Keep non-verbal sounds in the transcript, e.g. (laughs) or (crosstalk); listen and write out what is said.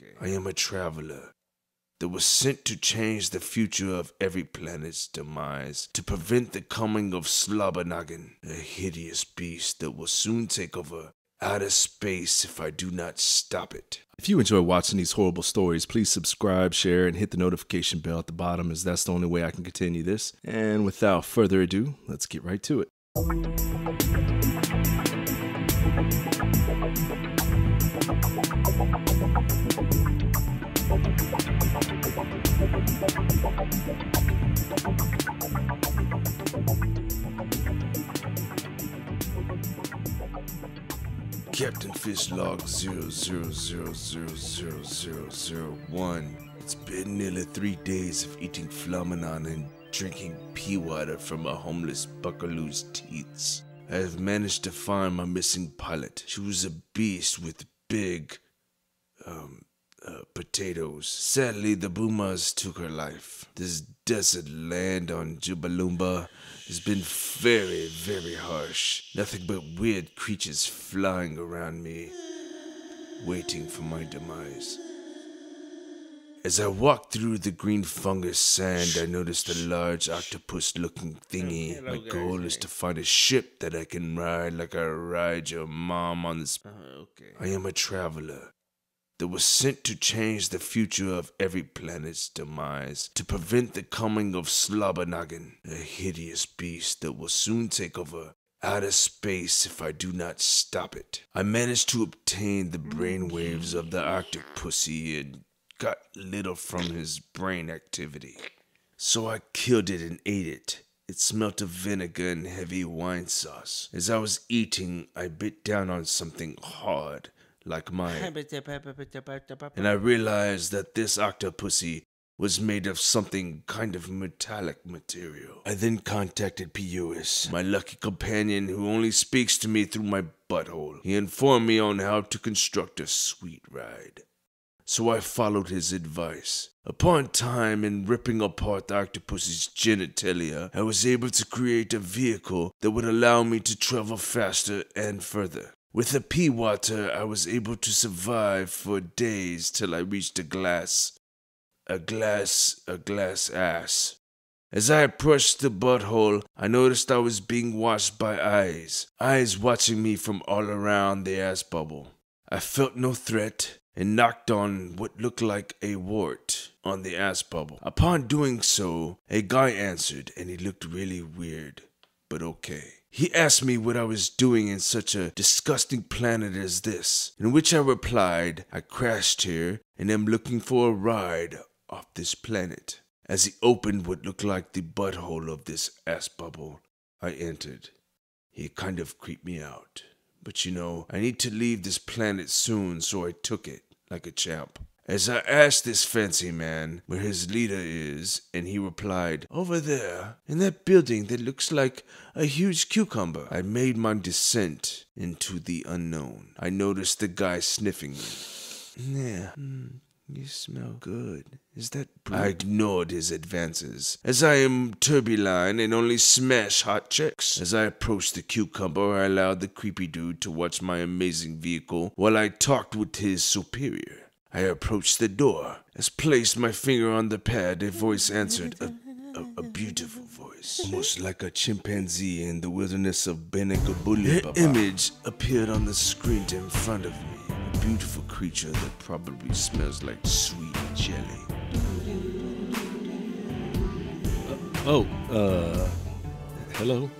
okay. I am a traveler that was sent to change the future of every planet's demise, to prevent the coming of Slobbernagan, a hideous beast that will soon take over outer space if I do not stop it. If you enjoy watching these horrible stories, please subscribe, share, and hit the notification bell at the bottom, as that's the only way I can continue this. And without further ado, let's get right to it. Captain Fizz Log 00000001. It's been nearly three days of eating flamenon and drinking pea water from a homeless buckaloo's teats. I have managed to find my missing pilot. She was a beast with big, potatoes. Sadly, the boomers took her life. This desert land on Jubalumba has been very, very harsh. Nothing but weird creatures flying around me, waiting for my demise. As I walked through the green fungus sand, I noticed a large octopus looking thingy. Hello, My guys. goal is to find a ship that I can ride like I ride your mom on this. Uh, okay. I am a traveler that was sent to change the future of every planet's demise, to prevent the coming of Slobbernagan, a hideous beast that will soon take over outer space if I do not stop it. I managed to obtain the brainwaves of the octopussy and got little from his brain activity. So I killed it and ate it. It smelt of vinegar and heavy wine sauce. As I was eating, I bit down on something hard, like mine and I (laughs) realized that this octopussy was made of something kind of metallic material. I then contacted Pius, my lucky companion who only speaks to me through my butthole. He informed me on how to construct a sweet ride. So I followed his advice. Upon time and ripping apart the octopus's genitalia, I was able to create a vehicle that would allow me to travel faster and further. With the pea water, I was able to survive for days till I reached a glass. A glass, a glass ass. As I approached the butthole, I noticed I was being watched by eyes. Eyes watching me from all around the ass bubble. I felt no threat and knocked on what looked like a wart on the ass bubble. Upon doing so, a guy answered and he looked really weird, but okay. He asked me what I was doing in such a disgusting planet as this, in which I replied, I crashed here and am looking for a ride off this planet. As he opened what looked like the butthole of this ass bubble, I entered. He kind of creeped me out. But you know, I need to leave this planet soon, so I took it like a champ. As I asked this fancy man where his leader is, and he replied, Over there, in that building that looks like a huge cucumber. I made my descent into the unknown. I noticed the guy sniffing me. Yeah, mm, you smell good. Is that I ignored his advances, as I am turbulent and only smash hot chicks. As I approached the cucumber, I allowed the creepy dude to watch my amazing vehicle while I talked with his superior. I approached the door. As placed my finger on the pad, a voice answered, a, a, a beautiful voice, almost like a chimpanzee in the wilderness of Benegabuli. An image appeared on the screen in front of me, a beautiful creature that probably smells like sweet jelly. Oh, uh, hello.